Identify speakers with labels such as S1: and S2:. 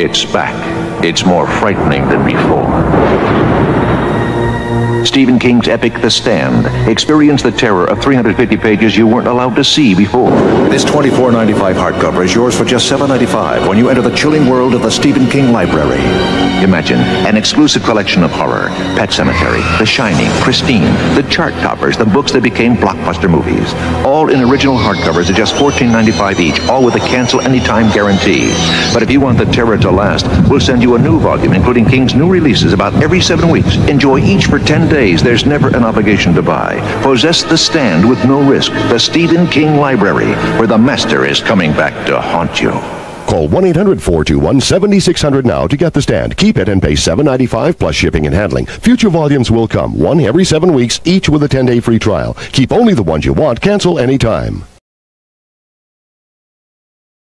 S1: It's back. It's more frightening than before. Stephen King's epic The Stand. Experience the terror of 350 pages you weren't allowed to see before.
S2: This $24.95 hardcover is yours for just $7.95 when you enter the chilling world of the Stephen King Library.
S1: Imagine an exclusive collection of horror, Pet Sematary, The Shining, Christine, the chart toppers, the books that became blockbuster movies. All in original hardcovers at just $14.95 each, all with a cancel anytime guarantee. But if you want the terror to last, we'll send you a new volume, including King's new releases about every seven weeks. Enjoy each for 10 days. There's never an obligation to buy. Possess The Stand with no risk. The Stephen King Library, where the master is coming back to haunt you.
S3: Call 1-800-421-7600 now to get the stand. Keep it and pay $7.95 plus shipping and handling. Future volumes will come, one every seven weeks, each with a 10-day free trial. Keep only the ones you want. Cancel anytime.